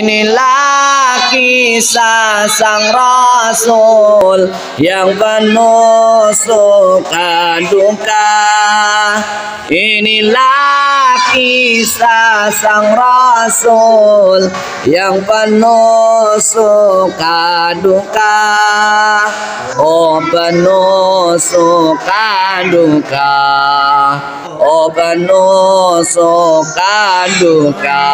Inilah kisah sang Rasul yang penuh suka duka. Inilah kisah sang Rasul yang penuh suka duka. Oh penuh suka duka. Oh penuh suka duka.